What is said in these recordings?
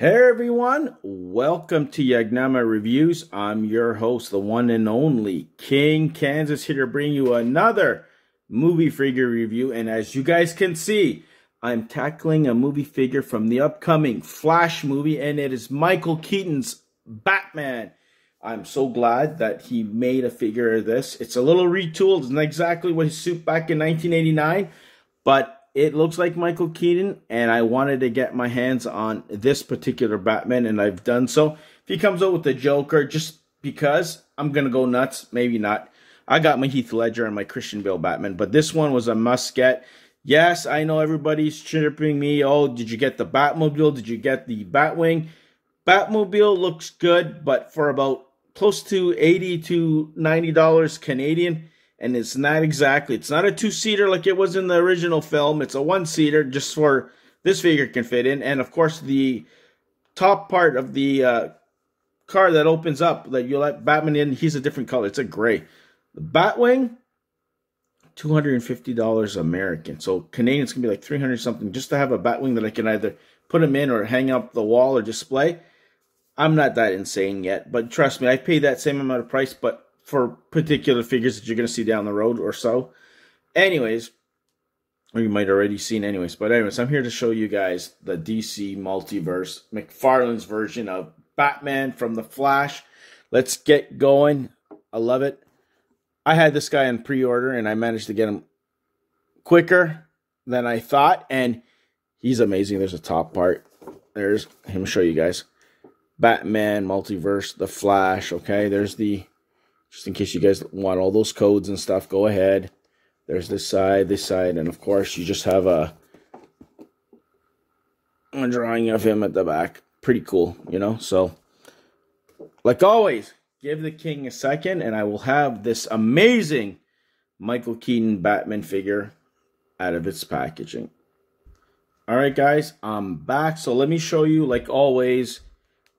Hey everyone, welcome to Yagnama Reviews. I'm your host, the one and only King Kansas, here to bring you another movie figure review. And as you guys can see, I'm tackling a movie figure from the upcoming Flash movie, and it is Michael Keaton's Batman. I'm so glad that he made a figure of this. It's a little retooled, it's not exactly what his suit back in 1989, but it looks like Michael Keaton, and I wanted to get my hands on this particular Batman, and I've done so. If he comes out with the Joker, just because I'm gonna go nuts, maybe not. I got my Heath Ledger and my Christian Bale Batman, but this one was a must get. Yes, I know everybody's chirping me. Oh, did you get the Batmobile? Did you get the Batwing? Batmobile looks good, but for about close to 80 to 90 dollars Canadian and it's not exactly it's not a two-seater like it was in the original film. It's a one-seater just for this figure can fit in. And of course the top part of the uh, car that opens up that you let batman in he's a different color. It's a gray. The batwing $250 american. So canadians can be like 300 something just to have a batwing that i can either put them in or hang up the wall or display. I'm not that insane yet but trust me i paid that same amount of price but for particular figures that you're going to see down the road or so. Anyways, or you might already seen anyways. But anyways, I'm here to show you guys the DC multiverse, McFarlane's version of Batman from the Flash. Let's get going. I love it. I had this guy in pre-order and I managed to get him quicker than I thought, and he's amazing. There's a top part. There's him show you guys. Batman, Multiverse, The Flash, okay? There's the just in case you guys want all those codes and stuff, go ahead. There's this side, this side, and of course you just have a, a drawing of him at the back. Pretty cool, you know? So, like always, give the king a second and I will have this amazing Michael Keaton Batman figure out of its packaging. All right, guys, I'm back. So let me show you, like always,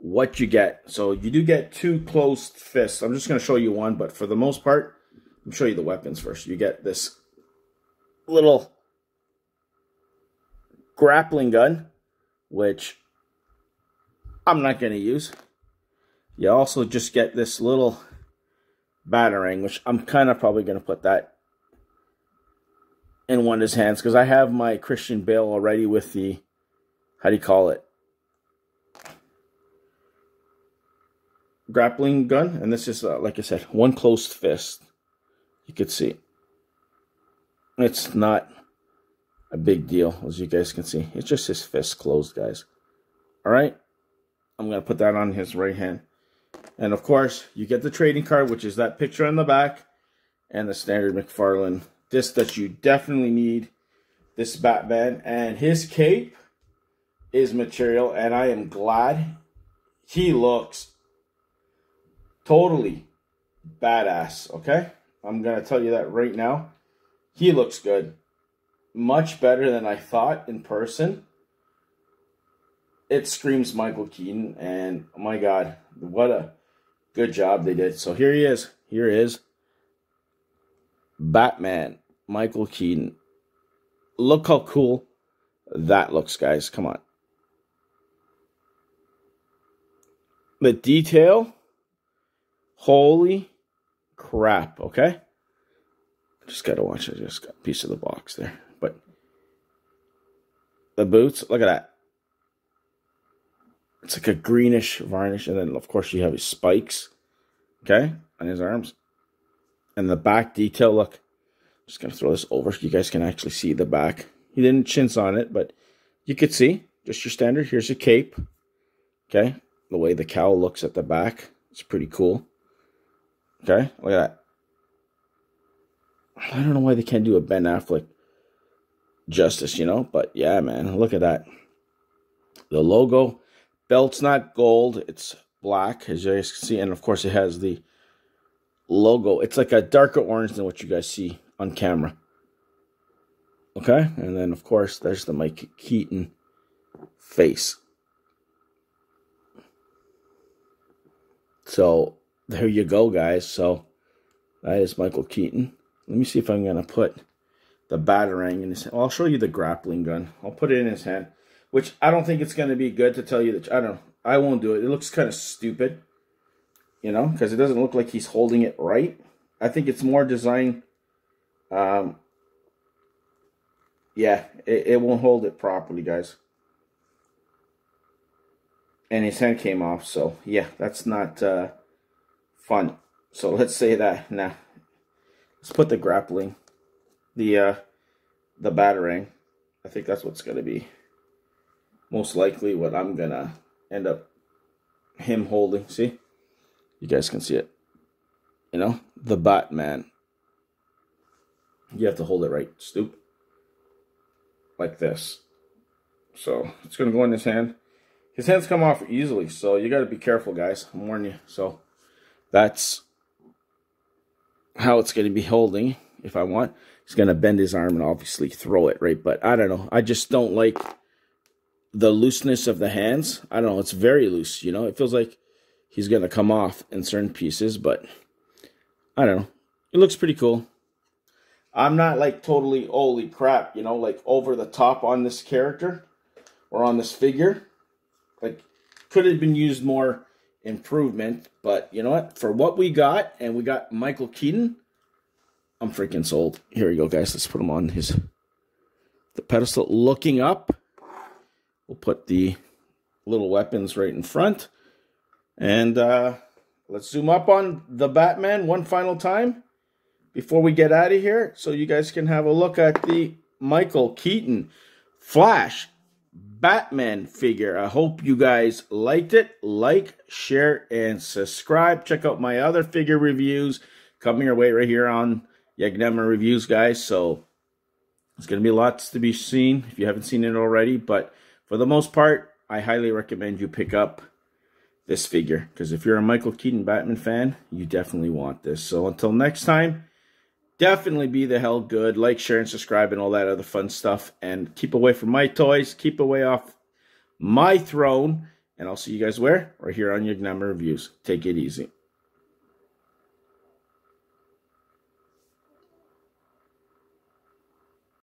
what you get. So you do get two closed fists. I'm just going to show you one, but for the most part, I'm show you the weapons first. You get this little grappling gun, which I'm not going to use. You also just get this little batarang, which I'm kind of probably going to put that in one of his hands because I have my Christian Bale already with the, how do you call it? Grappling gun, and this is, uh, like I said, one closed fist. You could see. It's not a big deal, as you guys can see. It's just his fist closed, guys. All right? I'm going to put that on his right hand. And, of course, you get the trading card, which is that picture on the back, and the standard McFarlane disc that you definitely need. This Batman. And his cape is material, and I am glad he looks totally badass, okay? I'm going to tell you that right now. He looks good. Much better than I thought in person. It screams Michael Keaton, and oh my god, what a good job they did. So here he is. Here is Batman, Michael Keaton. Look how cool that looks, guys. Come on. The detail Holy crap, okay? Just gotta watch it. Just got a piece of the box there. But the boots, look at that. It's like a greenish varnish. And then, of course, you have his spikes, okay, on his arms. And the back detail, look. I'm just gonna throw this over so you guys can actually see the back. He didn't chintz on it, but you could see. Just your standard. Here's a cape. Okay. The way the cowl looks at the back. It's pretty cool. Okay, look at that. I don't know why they can't do a Ben Affleck justice, you know, but yeah, man, look at that. The logo, belt's not gold, it's black, as you guys can see, and of course it has the logo. It's like a darker orange than what you guys see on camera. Okay, and then of course there's the Mike Keaton face. So there you go, guys. So that is Michael Keaton. Let me see if I'm going to put the batarang in his hand. Well, I'll show you the grappling gun. I'll put it in his hand. which I don't think it's going to be good to tell you that. I don't know. I won't do it. It looks kind of stupid, you know, because it doesn't look like he's holding it right. I think it's more designed. Um, yeah, it, it won't hold it properly, guys. And his hand came off, so yeah, that's not uh, fun. So let's say that now. Let's put the grappling, the uh, the batarang. I think that's what's gonna be most likely what I'm gonna end up him holding. See, you guys can see it. You know, the Batman. You have to hold it right, stoop, like this. So it's gonna go in his hand. His hands come off easily, so you got to be careful, guys. I'm warning you. So that's how it's going to be holding if I want. He's going to bend his arm and obviously throw it, right? But I don't know. I just don't like the looseness of the hands. I don't know. It's very loose, you know? It feels like he's going to come off in certain pieces, but I don't know. It looks pretty cool. I'm not like totally holy crap, you know, like over the top on this character or on this figure. Like, could have been used more improvement. But you know what? For what we got, and we got Michael Keaton, I'm freaking sold. Here we go, guys. Let's put him on his the pedestal. Looking up, we'll put the little weapons right in front, and uh, let's zoom up on the Batman one final time before we get out of here, so you guys can have a look at the Michael Keaton Flash Batman figure. I hope you guys liked it. Like, share, and subscribe. Check out my other figure reviews coming your way right here on Yagnama Reviews, guys. So there's going to be lots to be seen if you haven't seen it already. But for the most part, I highly recommend you pick up this figure. Because if you're a Michael Keaton Batman fan, you definitely want this. So until next time, definitely be the hell good. Like, share, and subscribe, and all that other fun stuff. And keep away from my toys. Keep away off my throne. And I'll see you guys where? Right here on Yagnama Reviews. Take it easy.